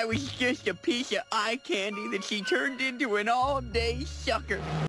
I was just a piece of eye candy that she turned into an all-day sucker.